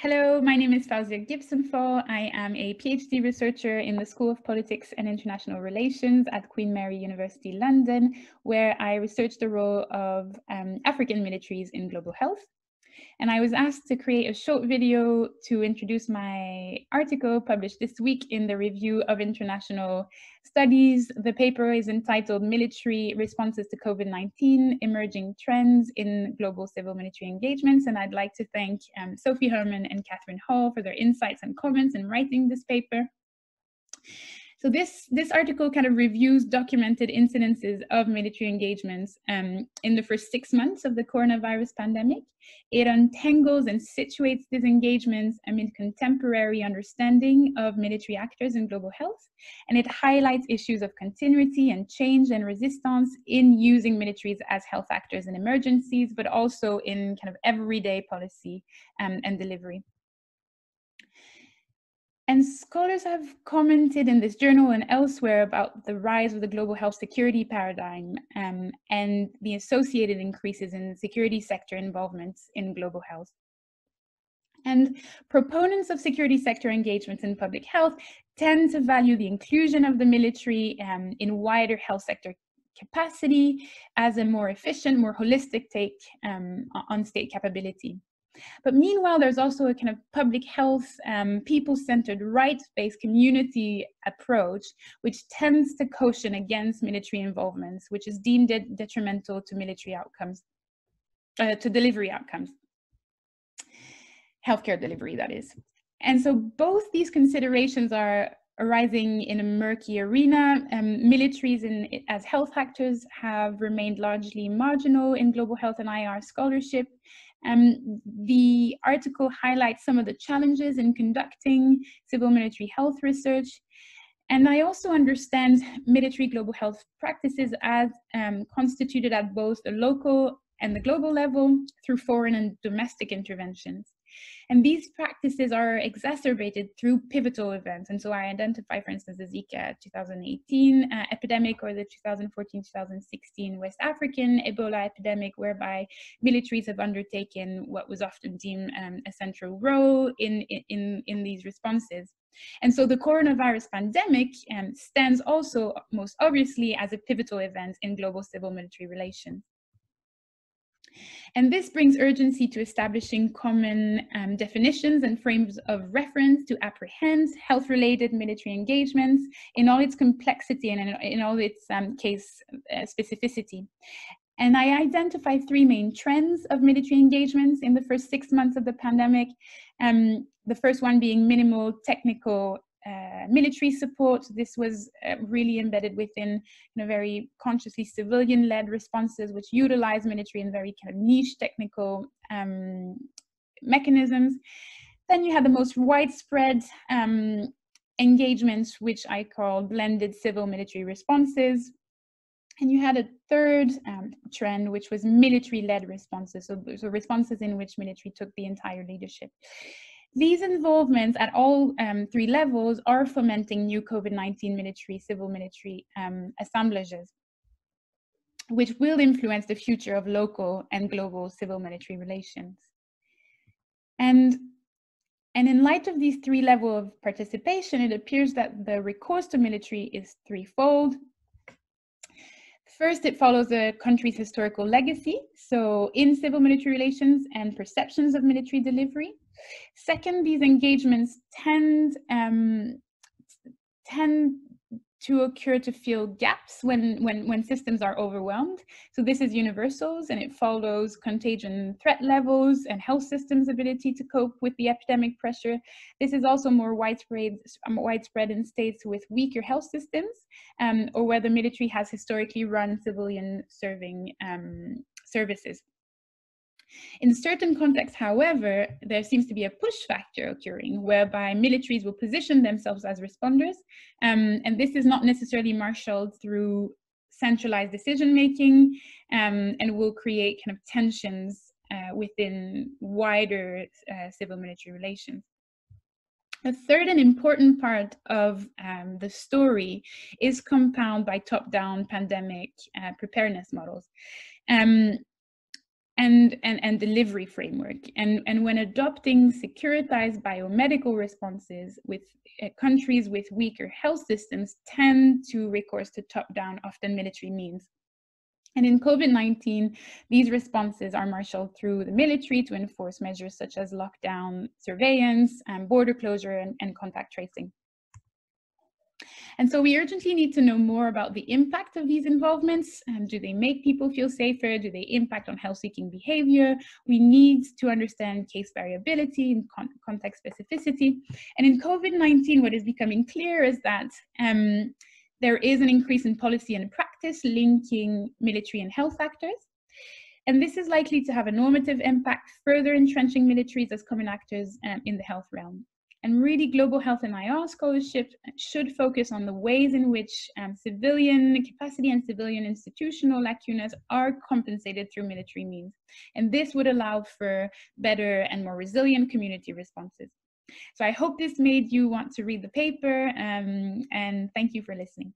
Hello, my name is Fawzia Gibson-Fall. I am a PhD researcher in the School of Politics and International Relations at Queen Mary University London, where I research the role of um, African militaries in global health. And I was asked to create a short video to introduce my article published this week in the Review of International Studies. The paper is entitled Military Responses to COVID-19, Emerging Trends in Global Civil Military Engagements. And I'd like to thank um, Sophie Harman and Catherine Hall for their insights and comments in writing this paper. So this, this article kind of reviews documented incidences of military engagements um, in the first six months of the coronavirus pandemic. It untangles and situates these engagements amid contemporary understanding of military actors in global health. And it highlights issues of continuity and change and resistance in using militaries as health actors in emergencies, but also in kind of everyday policy um, and delivery. And scholars have commented in this journal and elsewhere about the rise of the global health security paradigm um, and the associated increases in security sector involvements in global health. And proponents of security sector engagements in public health tend to value the inclusion of the military um, in wider health sector capacity as a more efficient, more holistic take um, on state capability. But meanwhile, there's also a kind of public health, um, people-centered, rights-based community approach, which tends to caution against military involvement, which is deemed de detrimental to military outcomes, uh, to delivery outcomes, healthcare delivery, that is. And so both these considerations are arising in a murky arena. Um, militaries in, as health actors have remained largely marginal in global health and IR scholarship, um, the article highlights some of the challenges in conducting civil military health research. And I also understand military global health practices as um, constituted at both the local and the global level through foreign and domestic interventions. And these practices are exacerbated through pivotal events. And so I identify, for instance, the Zika 2018 uh, epidemic or the 2014-2016 West African Ebola epidemic, whereby militaries have undertaken what was often deemed um, a central role in, in, in these responses. And so the coronavirus pandemic um, stands also most obviously as a pivotal event in global civil military relations. And this brings urgency to establishing common um, definitions and frames of reference to apprehend health-related military engagements in all its complexity and in, in all its um, case uh, specificity. And I identify three main trends of military engagements in the first six months of the pandemic. Um, the first one being minimal technical military support. This was uh, really embedded within you know, very consciously civilian-led responses, which utilize military in very kind of niche technical um, mechanisms. Then you had the most widespread um, engagements, which I call blended civil military responses. And you had a third um, trend, which was military-led responses, so, so responses in which military took the entire leadership. These involvements at all um, three levels are fomenting new COVID-19 military, civil military um, assemblages, which will influence the future of local and global civil military relations. And, and in light of these three levels of participation, it appears that the recourse to military is threefold. First, it follows a country's historical legacy, so in civil military relations and perceptions of military delivery. Second, these engagements tend um, tend to occur to fill gaps when, when, when systems are overwhelmed. So this is universals and it follows contagion threat levels and health systems ability to cope with the epidemic pressure. This is also more widespread, um, widespread in states with weaker health systems um, or where the military has historically run civilian serving um, services. In certain contexts, however, there seems to be a push factor occurring whereby militaries will position themselves as responders. Um, and this is not necessarily marshaled through centralized decision making um, and will create kind of tensions uh, within wider uh, civil military relations. A third and important part of um, the story is compounded by top-down pandemic uh, preparedness models. Um, and, and, and delivery framework. And, and when adopting securitized biomedical responses with uh, countries with weaker health systems tend to recourse to top-down, often military means. And in COVID-19, these responses are marshaled through the military to enforce measures such as lockdown surveillance, and border closure, and, and contact tracing. And so we urgently need to know more about the impact of these involvements. Um, do they make people feel safer? Do they impact on health-seeking behavior? We need to understand case variability and con context specificity. And in COVID-19, what is becoming clear is that um, there is an increase in policy and practice linking military and health actors. And this is likely to have a normative impact, further entrenching militaries as common actors um, in the health realm. And really, global health and IR scholarship should focus on the ways in which um, civilian capacity and civilian institutional lacunas are compensated through military means. And this would allow for better and more resilient community responses. So I hope this made you want to read the paper um, and thank you for listening.